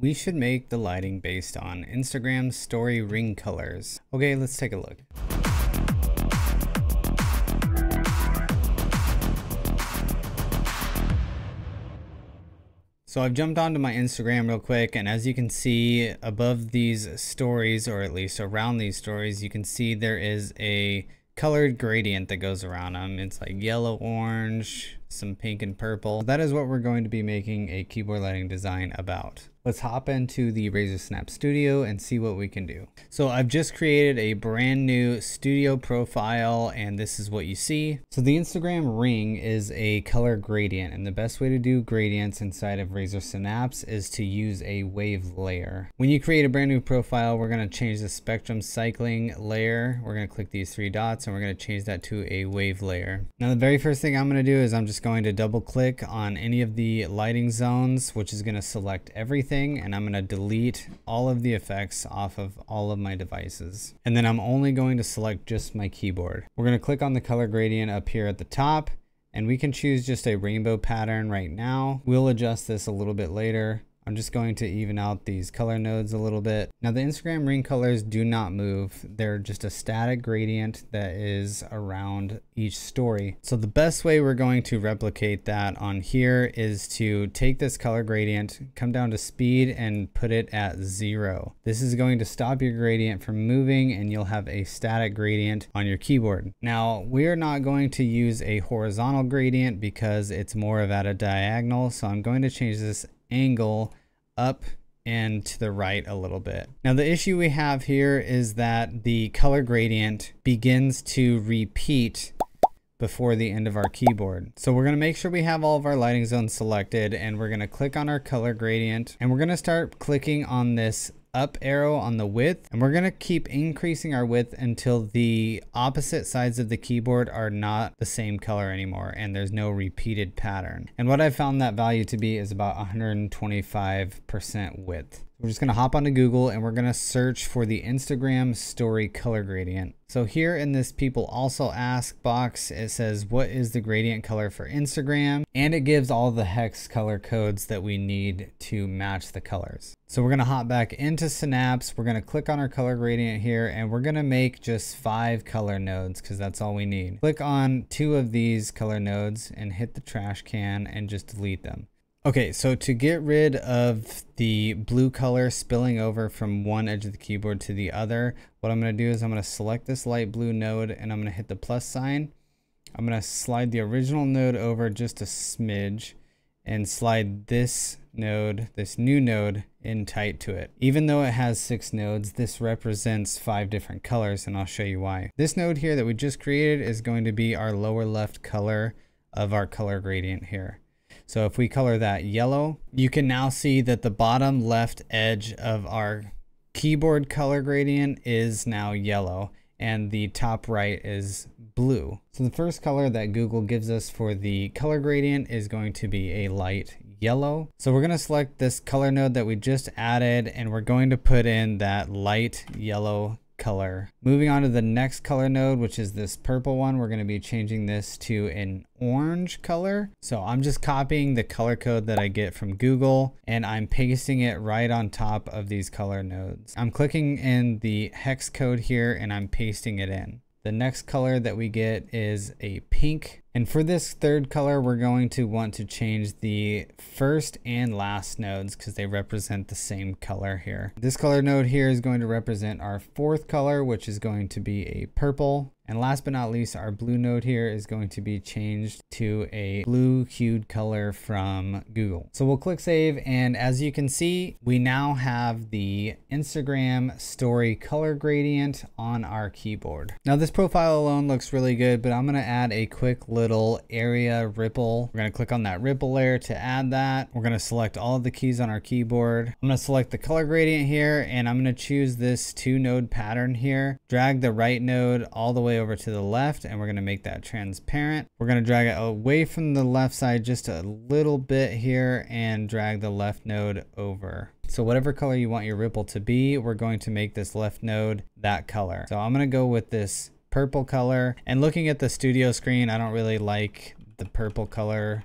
we should make the lighting based on Instagram story ring colors. Okay, let's take a look. So I've jumped onto my Instagram real quick and as you can see above these stories or at least around these stories you can see there is a colored gradient that goes around them. It's like yellow, orange, some pink and purple. That is what we're going to be making a keyboard lighting design about. Let's hop into the Razer Synapse Studio and see what we can do. So I've just created a brand new studio profile and this is what you see. So the Instagram ring is a color gradient and the best way to do gradients inside of Razer Synapse is to use a wave layer. When you create a brand new profile, we're gonna change the spectrum cycling layer. We're gonna click these three dots and we're gonna change that to a wave layer. Now the very first thing I'm gonna do is I'm just going to double click on any of the lighting zones, which is gonna select everything everything and I'm going to delete all of the effects off of all of my devices. And then I'm only going to select just my keyboard. We're going to click on the color gradient up here at the top and we can choose just a rainbow pattern right now. We'll adjust this a little bit later. I'm just going to even out these color nodes a little bit. Now the Instagram ring colors do not move. They're just a static gradient that is around each story. So the best way we're going to replicate that on here is to take this color gradient, come down to speed and put it at zero. This is going to stop your gradient from moving and you'll have a static gradient on your keyboard. Now we're not going to use a horizontal gradient because it's more of at a diagonal. So I'm going to change this angle up and to the right a little bit. Now the issue we have here is that the color gradient begins to repeat before the end of our keyboard. So we're gonna make sure we have all of our lighting zones selected and we're gonna click on our color gradient and we're gonna start clicking on this up arrow on the width and we're going to keep increasing our width until the opposite sides of the keyboard are not the same color anymore and there's no repeated pattern. And what I found that value to be is about 125% width. We're just going to hop onto Google and we're going to search for the Instagram story color gradient. So here in this people also ask box, it says what is the gradient color for Instagram? And it gives all the hex color codes that we need to match the colors. So we're going to hop back into Synapse. We're going to click on our color gradient here and we're going to make just five color nodes because that's all we need. Click on two of these color nodes and hit the trash can and just delete them. Okay, so to get rid of the blue color spilling over from one edge of the keyboard to the other, what I'm going to do is I'm going to select this light blue node and I'm going to hit the plus sign. I'm going to slide the original node over just a smidge and slide this node, this new node, in tight to it. Even though it has six nodes, this represents five different colors and I'll show you why. This node here that we just created is going to be our lower left color of our color gradient here. So if we color that yellow, you can now see that the bottom left edge of our keyboard color gradient is now yellow and the top right is blue. So the first color that Google gives us for the color gradient is going to be a light yellow. So we're going to select this color node that we just added and we're going to put in that light yellow color. Moving on to the next color node, which is this purple one, we're going to be changing this to an orange color. So I'm just copying the color code that I get from Google and I'm pasting it right on top of these color nodes. I'm clicking in the hex code here and I'm pasting it in. The next color that we get is a pink. And for this third color, we're going to want to change the first and last nodes because they represent the same color here. This color node here is going to represent our fourth color, which is going to be a purple. And last but not least, our blue node here is going to be changed to a blue hued color from Google. So we'll click save. And as you can see, we now have the Instagram story color gradient on our keyboard. Now this profile alone looks really good, but I'm gonna add a quick little area ripple. We're gonna click on that ripple layer to add that. We're gonna select all of the keys on our keyboard. I'm gonna select the color gradient here and I'm gonna choose this two node pattern here. Drag the right node all the way over to the left and we're going to make that transparent. We're going to drag it away from the left side just a little bit here and drag the left node over. So whatever color you want your ripple to be, we're going to make this left node that color. So I'm going to go with this purple color and looking at the studio screen, I don't really like the purple color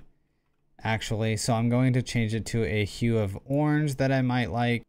actually. So I'm going to change it to a hue of orange that I might like.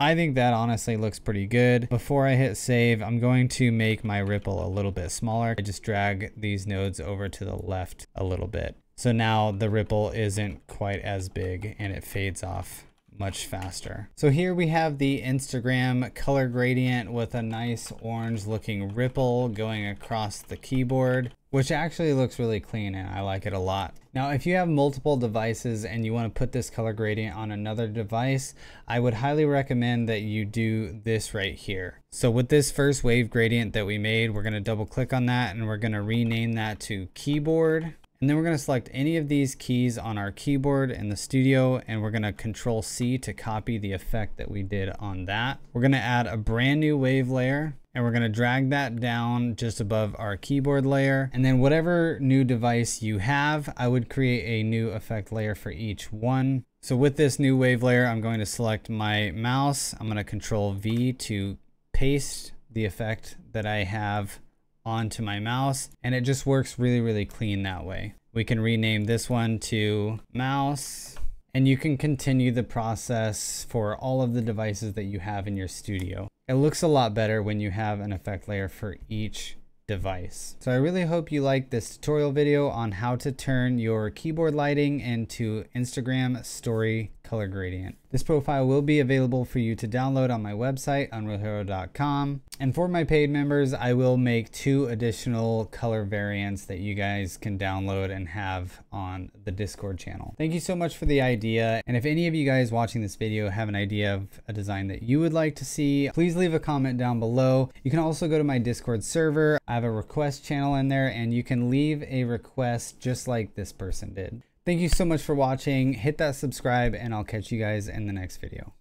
I think that honestly looks pretty good. Before I hit save, I'm going to make my ripple a little bit smaller. I just drag these nodes over to the left a little bit. So now the ripple isn't quite as big and it fades off much faster. So here we have the Instagram color gradient with a nice orange looking ripple going across the keyboard, which actually looks really clean and I like it a lot. Now, if you have multiple devices and you want to put this color gradient on another device, I would highly recommend that you do this right here. So with this first wave gradient that we made, we're going to double click on that and we're going to rename that to keyboard and then we're going to select any of these keys on our keyboard in the studio and we're going to control C to copy the effect that we did on that. We're going to add a brand new wave layer and we're going to drag that down just above our keyboard layer. And then whatever new device you have, I would create a new effect layer for each one. So with this new wave layer, I'm going to select my mouse. I'm going to control V to paste the effect that I have onto my mouse and it just works really, really clean that way. We can rename this one to mouse and you can continue the process for all of the devices that you have in your studio. It looks a lot better when you have an effect layer for each device. So I really hope you like this tutorial video on how to turn your keyboard lighting into Instagram story color gradient. This profile will be available for you to download on my website, unrealhero.com. And for my paid members, I will make two additional color variants that you guys can download and have on the Discord channel. Thank you so much for the idea. And if any of you guys watching this video have an idea of a design that you would like to see, please leave a comment down below. You can also go to my Discord server. I have a request channel in there and you can leave a request just like this person did. Thank you so much for watching. Hit that subscribe and I'll catch you guys in the next video.